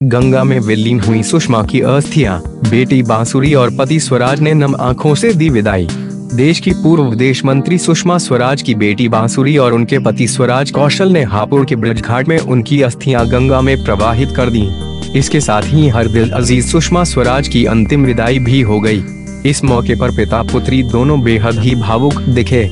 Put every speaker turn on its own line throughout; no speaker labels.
गंगा में विलीन हुई सुषमा की अस्थियाँ, बेटी बांसुरी और पति स्वराज ने नम आँखों से दी विदाई। देश की पूर्व विदेश मंत्री सुषमा स्वराज की बेटी बांसुरी और उनके पति स्वराज कौशल ने हापुड़ के ब्रज घाट में उनकी अस्थियाँ गंगा में प्रवाहित कर दी। इसके साथ ही हर दिल अज़ीज़ सुषमा स्वराज की अंतिम विदाई भी हो गई। इस मौके पर पिता पुत्री दोनों बेहद ही भावुक दिखे।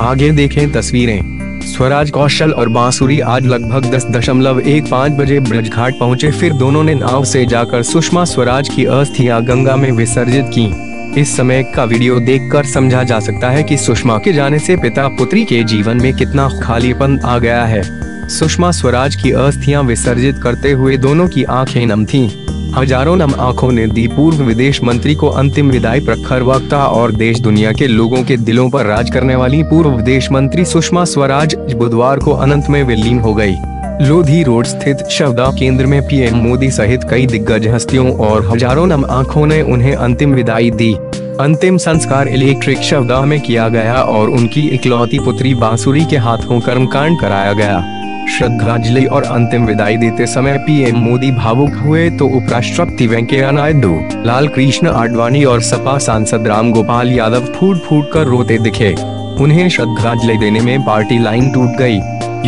आगे देखें तस्वीरें। स्वराज कौशल और बांसुरी आज लगभग दस दशमलव एक पाँच बजे ब्रज घाट पहुँचे। फिर दोनों ने नाव से जाकर सुषमा स्वराज की अस्थियाँ गंगा में विसर्जित की। इस समय का वीडियो देखकर समझा जा सकता है कि सुषमा के जाने से पिता पुत्री के जीवन में कितना खालीपन आ गया है। सुषमा स्वराज की अस्थियाँ विसर्जित करते हुए दोनों की आँखें नम थीं। हज़ारों नम आँखों ने दी पूर्व विदेश मंत्री को अंतिम विदाई प्रखर वक्ता और देश दुनिया के लोगों के दिलों पर राज करने वाली पूर्व विदेश मंत्री सुषमा स्वराज बुधवार को अनंत में विलीन हो गई लोधी रोड स्थित शवदा केंद्र में पीएम मोदी सहित कई दिग्गज हस्तियों और हज़ारों नम आँखों ने उन्हें अंतिम विदाई दी। अंतिम संस्कार इलेक्ट्रिक शवदाह में किया गया और उनकी इकलौती पुत्री बांसुरी के हाथों कर्मकांड कराया गया। श्रद्धांजलि और अंतिम विदाई देते समय पीएम मोदी भावुक हुए तो उपराष्ट्रपति वेंकैया नायडू लाल कृष्ण आडवाणी और सपा सांसद राम गोपाल यादव फूट फूट कर रोते दिखे उन्हें श्रद्धांजलि देने में पार्टी लाइन टूट गई।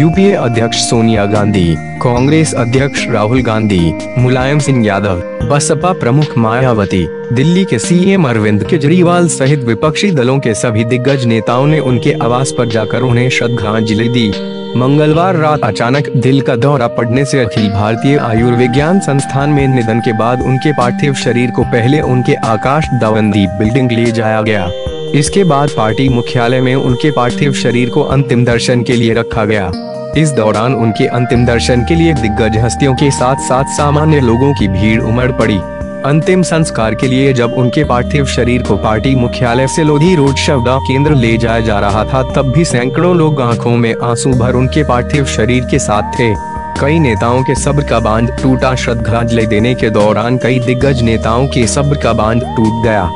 यूपीए अध्यक्ष सोनिया गांधी, कांग्रेस अध्यक्ष राहुल गांधी, मुलायम सिंह यादव, बसपा प्रमुख मायावती, दिल्ली के सीएम अरविंद केजरीवाल सहित विपक्षी दलों के सभी दिग्गज नेताओं ने उनके आवास पर जाकर उन्हें श्रद्धांजलि दी मंगलवार रात अचानक दिल का दौरा पड़ने से अखिल भारतीय आयुर्विज्ञान संस्थान में निधन के बाद उनके पार्थिव शरीर को पहले उनके आकाश दवंदी बिल्डिंग ले जाया गया। इसके बाद पार्टी मुख्यालय में उनके पार्थिव शरीर को अंतिम दर्शन के लिए रखा गया। इस दौरान उनके अंतिम दर्शन के लिए दिग्गज हस्तियों के साथ साथ सामान्य लोगों की भीड़ उमड़ पड़ी। अंतिम संस्कार के लिए जब उनके पार्थिव शरीर को पार्टी मुख्यालय से लोधी रोड शवदा केंद्र ले जाया जा रहा था, तब भी सैकड़ों लोग आँखों में आँसू भर उनके पार्थिव शरीर के साथ थे। कई नेताओं के सब्र का बाँध टूटा, श्रद्धांजलि देने के दौरान कई दिग्गज नेताओं के सब्र का बाँध टूट गया।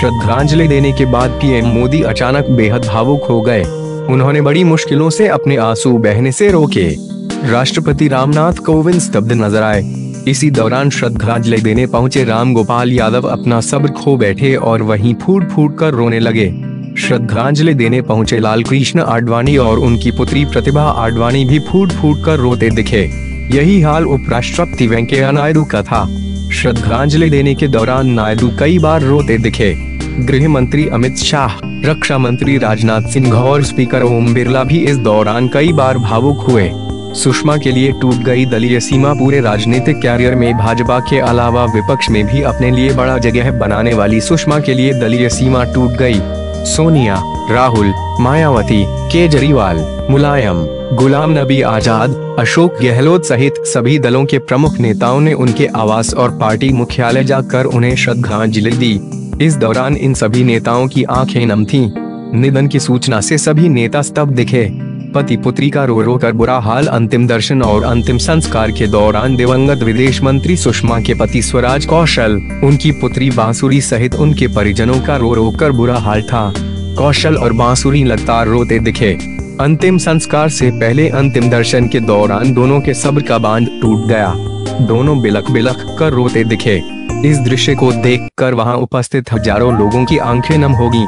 श्रद्धांजलि देने के बाद पीएम मोदी अचानक बेहद भावुक हो गए। उन्होंने बड़ी मुश्किलों से अपने आँसू बहने से रोके। राष्ट्रपति रामनाथ कोविंद स्तब्ध नज़र आए। इसी दौरान श्रद्धांजलि देने पहुँचे राम गोपाल यादव अपना सब्र खो बैठे और वहीं फूट फूट कर रोने लगे। श्रद्धांजलि देने पहुँचे लाल कृष्ण आडवाणी और उनकी पुत्री प्रतिभा आडवाणी भी फूट फूट कर रोते दिखे। यही हाल उपराष्ट्रपति वेंकैया नायडू का था। श्रद्धांजलि देने के दौरान नायडू कई बार रोते दिखे। गृह मंत्री अमित शाह, रक्षा मंत्री राजनाथ सिंह और स्पीकर ओम बिरला भी इस दौरान कई बार भावुक हुए। सुषमा के लिए टूट गई दलीय सीमा पूरे राजनीतिक कैरियर में भाजपा के अलावा विपक्ष में भी अपने लिए बड़ा जगह बनाने वाली सुषमा के लिए दलीय सीमा टूट गई। सोनिया, राहुल, मायावती, केजरीवाल, मुलायम, गुलाम नबी आज़ाद, अशोक गहलोत सहित सभी दलों के प्रमुख नेताओं ने उनके आवास और पार्टी मुख्यालय जाकर उन्हें श्रद्धांजलि दी इस दौरान इन सभी नेताओं की आँखें नम थीं। निधन की सूचना से सभी नेता स्तब्ध दिखे पति पुत्री का रो रो कर बुरा हाल, अंतिम दर्शन और अंतिम संस्कार के दौरान दिवंगत विदेश मंत्री सुषमा के पति स्वराज कौशल, उनकी पुत्री बांसुरी सहित उनके परिजनों का रो रो कर बुरा हाल था। कौशल और बांसुरी लगातार रोते दिखे। अंतिम संस्कार से पहले अंतिम दर्शन के दौरान दोनों के सब्र का बाँध टूट गया। दोनों बिलख बिलख कर रोते दिखे। इस दृश्य को देखकर वहाँ उपस्थित हज़ारों लोगों की आँखें नम होगी